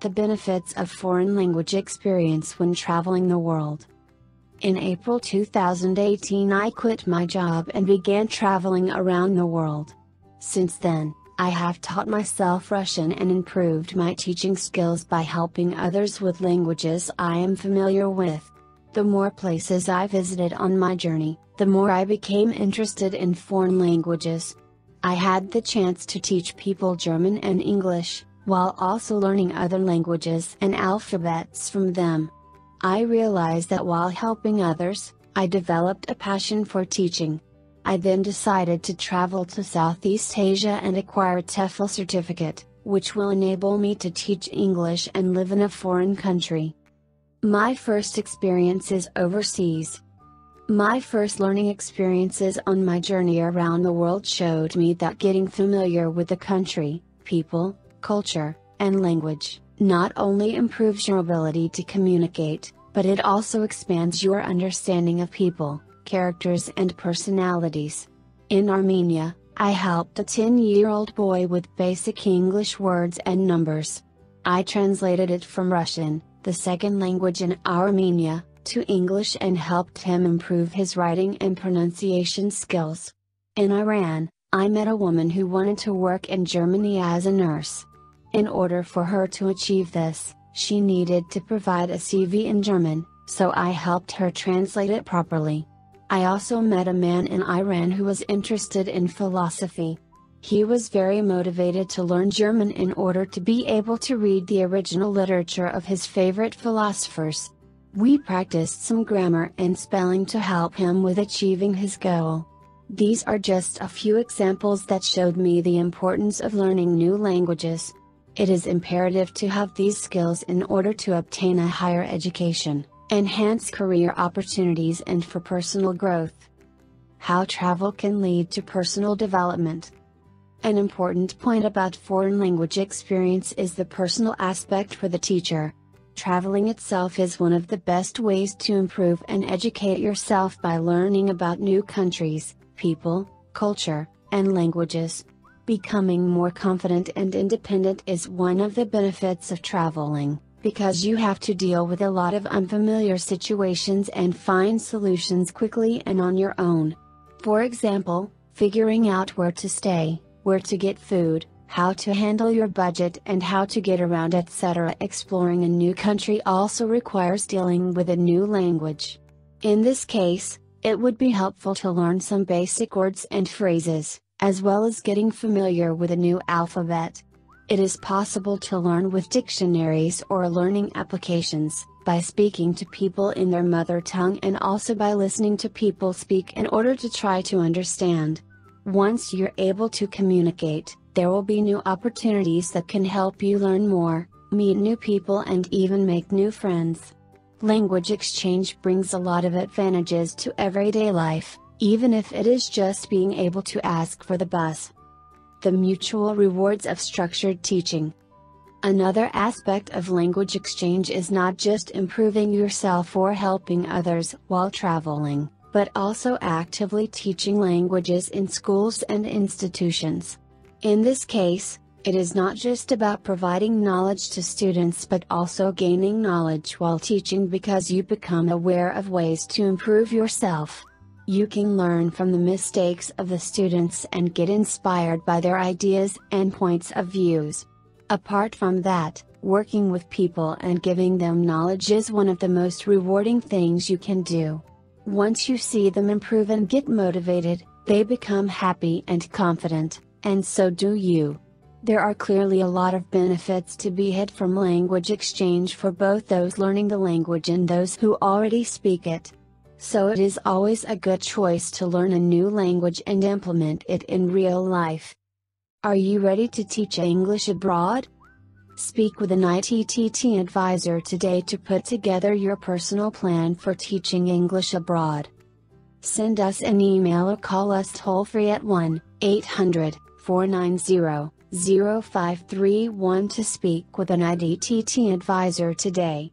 The benefits of foreign language experience when traveling the world. In April 2018, I quit my job and began traveling around the world. Since then, I have taught myself Russian and improved my teaching skills by helping others with languages I am familiar with. The more places I visited on my journey, the more I became interested in foreign languages. I had the chance to teach people German and English, while also learning other languages and alphabets from them. I realized that while helping others, I developed a passion for teaching. I then decided to travel to Southeast Asia and acquire a TEFL certificate, which will enable me to teach English and live in a foreign country. My first experiences overseas. My first learning experiences on my journey around the world showed me that getting familiar with the country, people, culture, and language, not only improves your ability to communicate, but it also expands your understanding of people characters and personalities. In Armenia, I helped a 10 year old boy with basic English words and numbers. I translated it from Russian, the second language in Armenia, to English and helped him improve his writing and pronunciation skills. In Iran, I met a woman who wanted to work in Germany as a nurse. In order for her to achieve this, she needed to provide a CV in German, so I helped her translate it properly. I also met a man in Iran who was interested in philosophy. He was very motivated to learn German in order to be able to read the original literature of his favorite philosophers. We practiced some grammar and spelling to help him with achieving his goal. These are just a few examples that showed me the importance of learning new languages. It is imperative to have these skills in order to obtain a higher education enhance career opportunities and for personal growth. How travel can lead to personal development. An important point about foreign language experience is the personal aspect for the teacher. Traveling itself is one of the best ways to improve and educate yourself by learning about new countries, people, culture, and languages. Becoming more confident and independent is one of the benefits of traveling because you have to deal with a lot of unfamiliar situations and find solutions quickly and on your own. For example, figuring out where to stay, where to get food, how to handle your budget and how to get around etc. Exploring a new country also requires dealing with a new language. In this case, it would be helpful to learn some basic words and phrases, as well as getting familiar with a new alphabet. It is possible to learn with dictionaries or learning applications, by speaking to people in their mother tongue and also by listening to people speak in order to try to understand. Once you're able to communicate, there will be new opportunities that can help you learn more, meet new people and even make new friends. Language exchange brings a lot of advantages to everyday life, even if it is just being able to ask for the bus the mutual rewards of structured teaching. Another aspect of language exchange is not just improving yourself or helping others while traveling, but also actively teaching languages in schools and institutions. In this case, it is not just about providing knowledge to students but also gaining knowledge while teaching because you become aware of ways to improve yourself. You can learn from the mistakes of the students and get inspired by their ideas and points of views. Apart from that, working with people and giving them knowledge is one of the most rewarding things you can do. Once you see them improve and get motivated, they become happy and confident, and so do you. There are clearly a lot of benefits to be had from language exchange for both those learning the language and those who already speak it so it is always a good choice to learn a new language and implement it in real life. Are you ready to teach English abroad? Speak with an ITTT advisor today to put together your personal plan for teaching English abroad. Send us an email or call us toll free at 1 800 490 0531 to speak with an ITTT advisor today.